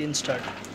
Instead.